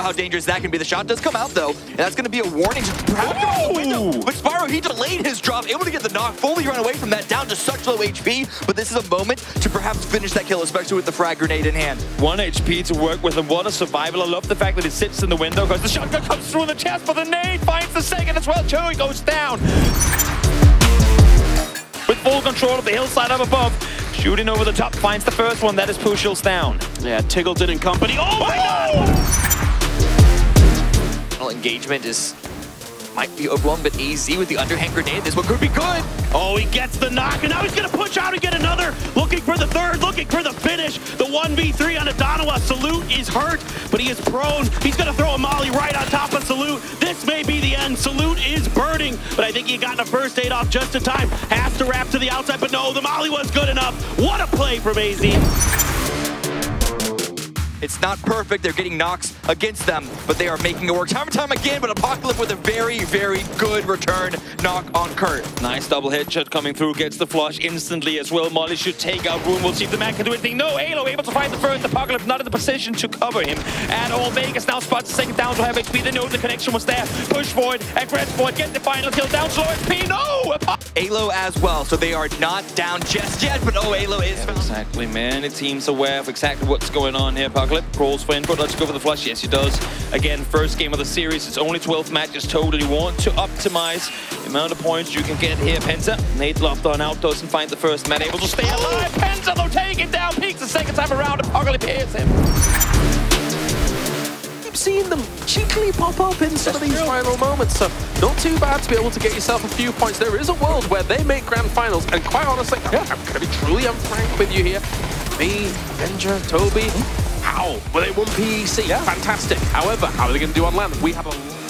how dangerous that can be. The shot does come out, though, and that's going to be a warning. But Spyro, he delayed his drop, able to get the knock, fully run away from that, down to such low HP. But this is a moment to perhaps finish that kill, especially with the frag grenade in hand. One HP to work with, and what a survival. I love the fact that he sits in the window because the shotgun comes through in the chest, but the nade finds the second as well, too. He goes down. With full control of the hillside up above, shooting over the top, finds the first one. That is Pushil's down. Yeah, Tiggleton and company. Oh my god! Engagement is might be overwhelmed, but AZ with the underhand grenade, this one could be good. Oh, he gets the knock, and now he's gonna push out and get another. Looking for the third, looking for the finish. The 1v3 on Adanawa. Salute is hurt, but he is prone. He's gonna throw a molly right on top of Salute. This may be the end. Salute is burning, but I think he got the first aid off just in time. Has to wrap to the outside, but no, the molly was good enough. What a play from AZ. It's not perfect. They're getting knocks against them, but they are making it work time and time again. But Apocalypse with a very, very good return knock on Kurt. Nice double headshot coming through, gets the flush instantly as well. Molly should take out Rune. We'll see if the man can do anything. No, Halo able to find the first. Apocalypse not in the position to cover him at all. Vegas now spots the second down to have HP. They know the connection was there. Push forward, aggress forward, get the final kill down. Slow HP, no! Halo as well, so they are not down just yet, but oh, Alo is yeah, Exactly, man. The team's aware of exactly what's going on here. Apocalypse crawls for input. Let's go for the flush. Yes, he does. Again, first game of the series. It's only 12 matches total. You want to optimize the amount of points you can get here. Penta, Nate locked on out, doesn't find the first man. Able to stay alive. Penta, though, taking down. Peaks the second time around. Apocalypse hits him seeing them cheekily pop up in some of these final moments. So not too bad to be able to get yourself a few points. There is a world where they make grand finals, and quite honestly, yeah. I'm, I'm going to be truly frank with you here. Me, Avenger, Toby, hmm? how? Well, they won PEC. Yeah. Fantastic. However, how are they going to do on land? We have a